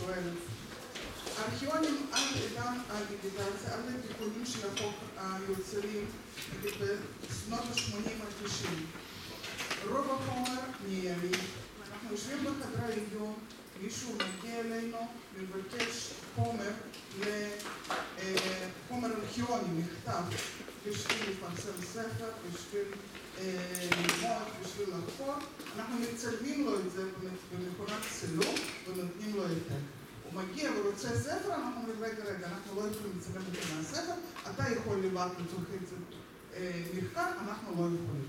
שואלת. ארכיונים עד עידן הדיגיטציה, עד לתיקונים של החוק היוצרים בשנות ה-80 עד 90. רוב החומר מימי, אנחנו יושבים בחדרי עיון, מישהו מגיע אלינו, מבקש חומר, חומר ארכיוני, מכתב, בשביל לפרסם ספר, בשביל ללמוד, בשביל לחקור, אנחנו מצלמים לו, מגיע ורוצה ספר, אנחנו אומרים, רגע, רגע, אנחנו לא יכולים לצלם את זה מהספר, אתה יכול לבד לצורכי מחקר, אנחנו לא יכולים.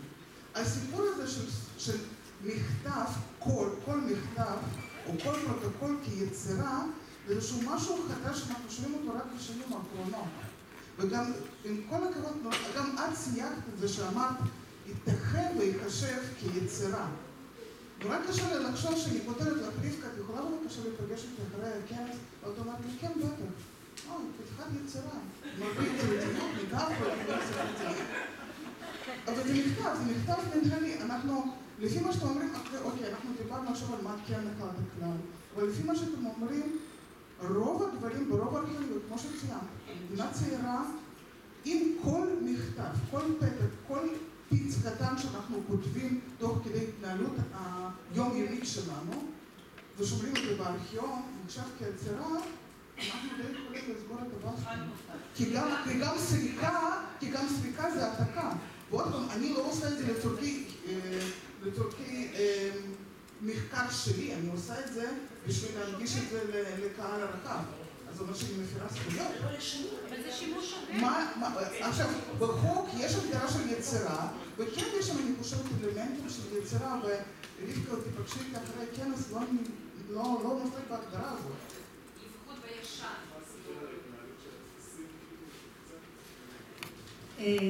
הסיפור הזה של מכתב, כל מכתב, או כל פרוטוקול כיצירה, זה איזשהו משהו חדש שאנחנו שומעים אותו רק בשנים האחרונות. וגם, עם כל הכבוד, גם את ציינת את זה שאמרת, ייתכן ויחשב כיצירה. נורא קשה לי לחשוב שאני כותבת לך, רבקה, את יכולה בבקשה להיפגש איתי אחרי הכנס? כן, בטח. אוי, חתיכת יצירה. מרבית רצינות, מטאפורה, אבל זה מכתב, זה מכתב מנהלי. אנחנו, לפי מה שאתם אומרים, אוקיי, אנחנו דיברנו עכשיו על מה כן אחד הכלל, אבל לפי מה שאתם אומרים, רוב הדברים ברוב הארכיונים, כמו שציינת, מדינה צעירה, עם כל מכתב, כל פתק, כל פיץ קטן שאנחנו כותבים תוך כדי התנהלות היומיומית שלנו, ושומרים את זה בארכיון, נחשב כיצירה, כי גם סריקה, כי גם סריקה זה העתקה. ועוד פעם, אני לא עושה את זה לצורכי מחקר שלי, אני עושה את זה בשביל להנגיש את זה לקהל הרחב. אז זה אומר שאני מפירה זכויות. אבל זה שימוש הוגן. עכשיו, בחוק יש הגדרה של יצירה, וכן יש שם, אני חושבת, אלמנטים של יצירה, ורבקה, תפגשי איתי אחרי הכנס, לא eh,